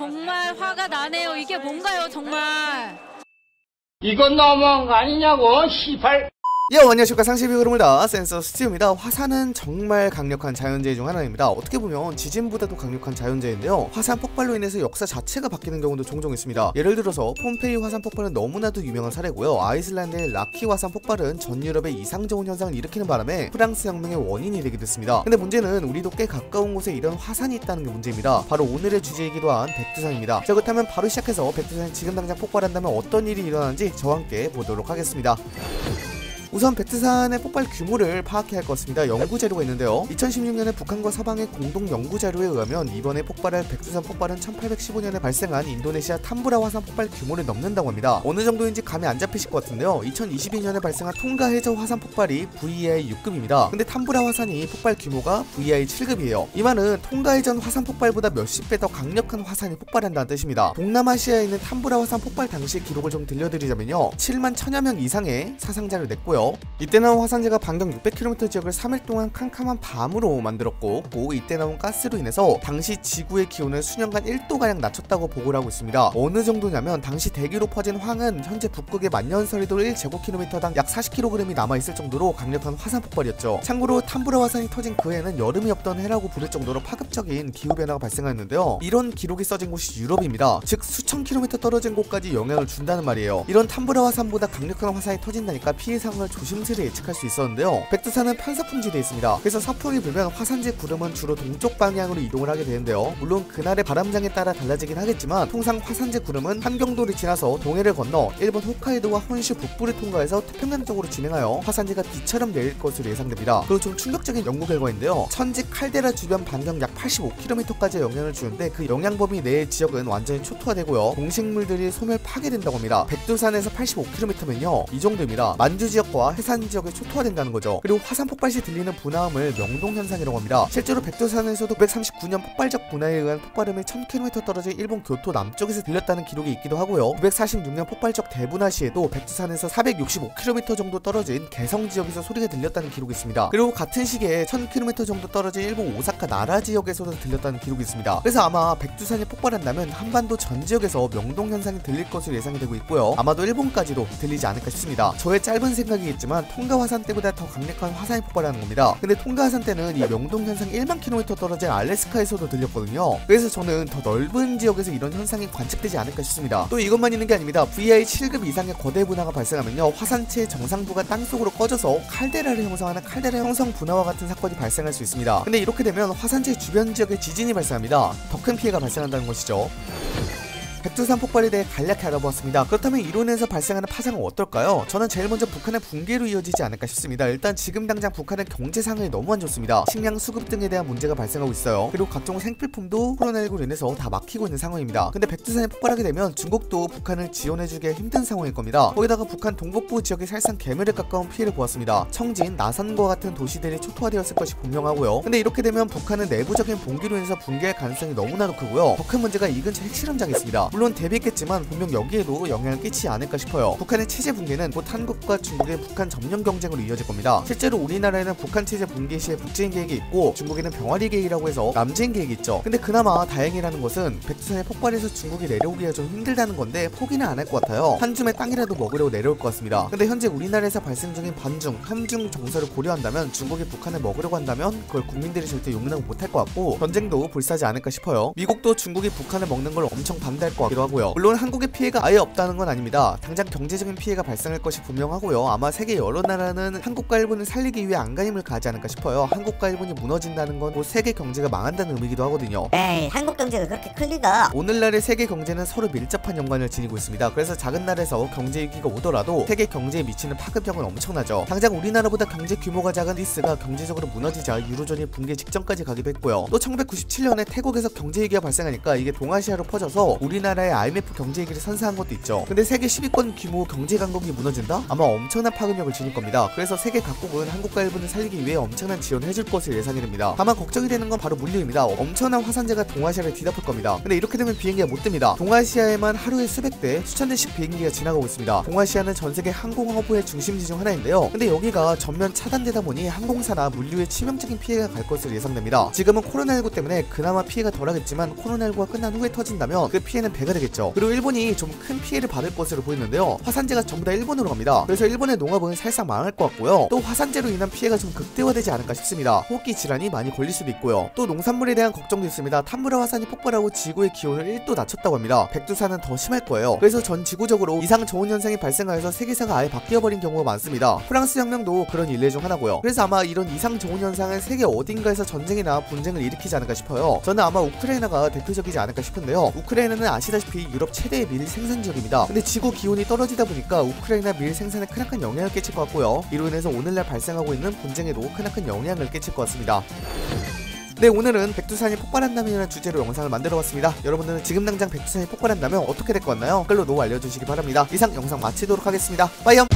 정말 화가 나네요. 이게 뭔가요, 정말. 이건 너무한 거 아니냐고, 시발. 예, 안녕하십니까. 상식의 흐름을 다 센서 스티브입니다. 화산은 정말 강력한 자연재해 중 하나입니다. 어떻게 보면 지진보다도 강력한 자연재해인데요. 화산 폭발로 인해서 역사 자체가 바뀌는 경우도 종종 있습니다. 예를 들어서 폼페이 화산 폭발은 너무나도 유명한 사례고요. 아이슬란드의 라키 화산 폭발은 전 유럽에 이상 좋은 현상을 일으키는 바람에 프랑스 혁명의 원인이 되기도 했습니다. 근데 문제는 우리도 꽤 가까운 곳에 이런 화산이 있다는 게 문제입니다. 바로 오늘의 주제이기도 한 백두산입니다. 자, 그렇다면 바로 시작해서 백두산이 지금 당장 폭발한다면 어떤 일이 일어나는지 저와 함께 보도록 하겠습니다. 우선 백두산의 폭발 규모를 파악해야 할 것 같습니다. 연구 자료가 있는데요. 2016년에 북한과 서방의 공동 연구 자료에 의하면 이번에 폭발할 백두산 폭발은 1815년에 발생한 인도네시아 탐브라 화산 폭발 규모를 넘는다고 합니다. 어느 정도인지 감이 안 잡히실 것 같은데요. 2022년에 발생한 통가 해저 화산 폭발이 VEI 6급입니다. 근데 탐브라 화산이 폭발 규모가 VEI 7급이에요. 이 말은 통가 해전 화산 폭발보다 몇십 배 더 강력한 화산이 폭발한다는 뜻입니다. 동남아시아에 있는 탐브라 화산 폭발 당시 기록을 좀 들려드리자면요. 7만 천여 명 이상의 사상자를 냈고요. 이때 나온 화산재가 반경 600km 지역을 3일 동안 캄캄한 밤으로 만들었고 또 이때 나온 가스로 인해서 당시 지구의 기온을 수년간 1도가량 낮췄다고 보고를 하고 있습니다. 어느 정도냐면 당시 대기로 퍼진 황은 현재 북극의 만년설이돌 1제곱킬로미터당 약 40kg이 남아있을 정도로 강력한 화산 폭발이었죠. 참고로 탐브라 화산이 터진 그 해는 여름이 없던 해라고 부를 정도로 파급적인 기후변화가 발생하였는데요. 이런 기록이 써진 곳이 유럽입니다. 즉 수천 킬로미터 떨어진 곳까지 영향을 준다는 말이에요. 이런 탐브라 화산보다 강력한 화산이 터진다니까 피해 상황을 조심스레 예측할 수 있었는데요. 백두산은 편서풍지대에 있습니다. 그래서 서풍이 불면 화산재 구름은 주로 동쪽 방향으로 이동을 하게 되는데요. 물론 그날의 바람장에 따라 달라지긴 하겠지만 통상 화산재 구름은 한경도를 지나서 동해를 건너 일본 홋카이도와 혼슈 북부를 통과해서 태평양 쪽으로 진행하여 화산재가 비처럼 내릴 것으로 예상됩니다. 그리고 좀 충격적인 연구 결과인데요. 천지 칼데라 주변 반경 약 85km까지 영향을 주는데 그 영향 범위 내의 지역은 완전히 초토화되고요. 동식물들이 소멸 파괴된다고 합니다. 백두산에서 85km면요. 이 정도입니다. 만주 지역과 해산 지역이 초토화된다는 거죠. 그리고 화산 폭발 시 들리는 분화음을 명동 현상이라고 합니다. 실제로 백두산에서도 939년 폭발적 분화에 의한 폭발음이 1000km 떨어진 일본 교토 남쪽에서 들렸다는 기록이 있기도 하고요. 946년 폭발적 대분화 시에도 백두산에서 465km 정도 떨어진 개성 지역에서 소리가 들렸다는 기록이 있습니다. 그리고 같은 시기에 1000km 정도 떨어진 일본 오사카 나라 지역에서도 들렸다는 기록이 있습니다. 그래서 아마 백두산이 폭발한다면 한반도 전 지역에서 명동 현상이 들릴 것으로 예상이 되고 있고요. 아마도 일본까지도 들리지 않을까 싶습니다. 저의 짧은 생각이 겠지만 통가 화산 때보다 더 강력한 화산이 폭발하는 겁니다. 근데 통가 화산 때는 이 명동 현상 1만 킬로미터 떨어진 알래스카에서도 들렸거든요. 그래서 저는 더 넓은 지역에서 이런 현상이 관측되지 않을까 싶습니다. 또 이것만 있는 게 아닙니다. VI 7급 이상의 거대 분화가 발생하면요. 화산체 정상부가 땅속으로 꺼져서 칼데라를 형성하는 칼데라 형성 분화와 같은 사건이 발생할 수 있습니다. 근데 이렇게 되면 화산체 주변 지역에 지진이 발생합니다. 더 큰 피해가 발생한다는 것이죠. 백두산 폭발에 대해 간략히 알아보았습니다. 그렇다면 이론에서 발생하는 파장은 어떨까요? 저는 제일 먼저 북한의 붕괴로 이어지지 않을까 싶습니다. 일단 지금 당장 북한은 경제 상황이 너무 안 좋습니다. 식량 수급 등에 대한 문제가 발생하고 있어요. 그리고 각종 생필품도 코로나19로 인해서 다 막히고 있는 상황입니다. 근데 백두산이 폭발하게 되면 중국도 북한을 지원해주기 힘든 상황일 겁니다. 거기다가 북한 동북부 지역에 살상 개멸에 가까운 피해를 보았습니다. 청진, 나산과 같은 도시들이 초토화되었을 것이 분명하고요. 근데 이렇게 되면 북한은 내부적인 붕괴로 인해서 붕괴할 가능성이 너무나도 크고요. 더 큰 문제가 이 근처 핵실험장이 있습니다. 물론 대비했겠지만 분명 여기에도 영향을 끼치지 않을까 싶어요. 북한의 체제 붕괴는 곧 한국과 중국의 북한 점령 경쟁으로 이어질 겁니다. 실제로 우리나라에는 북한 체제 붕괴 시에 북재인 계획이 있고 중국에는 병아리 계획이라고 해서 남재인 계획이 있죠. 근데 그나마 다행이라는 것은 백두산의 폭발에서 중국이 내려오기가 좀 힘들다는 건데 포기는 안 할 것 같아요. 한 줌의 땅이라도 먹으려고 내려올 것 같습니다. 근데 현재 우리나라에서 발생 중인 반중, 함중 정서를 고려한다면 중국이 북한을 먹으려고 한다면 그걸 국민들이 절대 용납 못할 것 같고 전쟁도 불사지 않을까 싶어요. 미국도 중국이 북한을 먹는 걸 엄청 반대할 것 같기도 하고요. 물론 한국의 피해가 아예 없다는 건 아닙니다. 당장 경제적인 피해가 발생할 것이 분명하고요. 아마 세계 여러 나라는 한국과 일본을 살리기 위해 안간힘을 가하지 않을까 싶어요. 한국과 일본이 무너진다는 건곧 세계 경제가 망한다는 의미기도 하거든요. 에이 한국 경제가 그렇게 클 리가 오늘날의 세계 경제는 서로 밀접한 연관을 지니고 있습니다. 그래서 작은 나라에서 경제 위기가 오더라도 세계 경제에 미치는 파급력은 엄청나죠. 당장 우리나라보다 경제 규모가 작은 그리스가 경제적으로 무너지자 유로존이 붕괴 직전까지 가기도 했고요. 또 1997년에 태국에서 경제 위기가 발생하니까 이게 동아시아로 퍼져서 우리나라 우리나라의 IMF 경제 위기를 선사한 것도 있죠. 근데 세계 10위권 규모 경제 강국이 무너진다? 아마 엄청난 파급력을 지닐 겁니다. 그래서 세계 각국은 한국과 일본을 살리기 위해 엄청난 지원을 해줄 것을 예상이 됩니다. 다만 걱정이 되는 건 바로 물류입니다. 엄청난 화산재가 동아시아를 뒤덮을 겁니다. 근데 이렇게 되면 비행기가 못 뜹니다. 동아시아에만 하루에 수백 대, 수천 대씩 비행기가 지나가고 있습니다. 동아시아는 전 세계 항공 허브의 중심지 중 하나인데요. 근데 여기가 전면 차단되다 보니 항공사나 물류에 치명적인 피해가 갈 것으로 예상됩니다. 지금은 코로나19 때문에 그나마 피해가 덜하겠지만 코로나19가 끝난 후에 터진다면 그 피해는 배가 되겠죠. 그리고 일본이 좀 큰 피해를 받을 것으로 보이는데요. 화산재가 전부 다 일본으로 갑니다. 그래서 일본의 농업은 살짝 망할 것 같고요. 또 화산재로 인한 피해가 좀 극대화되지 않을까 싶습니다. 호흡기 질환이 많이 걸릴 수도 있고요. 또 농산물에 대한 걱정도 있습니다. 탐무라 화산이 폭발하고 지구의 기온을 1도 낮췄다고 합니다. 백두산은 더 심할 거예요. 그래서 전 지구적으로 이상 좋은 현상이 발생하여서 세계사가 아예 바뀌어버린 경우가 많습니다. 프랑스 혁명도 그런 일례 중 하나고요. 그래서 아마 이런 이상 좋은 현상은 세계 어딘가에서 전쟁이나 분쟁을 일으키지 않을까 싶어요. 저는 아마 우크라이나가 대표적이지 않을까 싶은데요. 우크라이나는 아시 다시피 유럽 최대의 밀 생산 지역입니다. 근데 지구 기온이 떨어지다 보니까 우크라이나 밀 생산에 크나큰 영향을 끼칠 것 같고요. 이로 인해서 오늘날 발생하고 있는 분쟁에도 크나큰 영향을 끼칠 것 같습니다. 네 오늘은 백두산이 폭발한다면 주제로 영상을 만들어봤습니다 여러분들은 지금 당장 백두산이 폭발한다면 어떻게 될 것 같나요? 댓글로 노 알려주시기 바랍니다 이상 영상 마치도록 하겠습니다 빠이염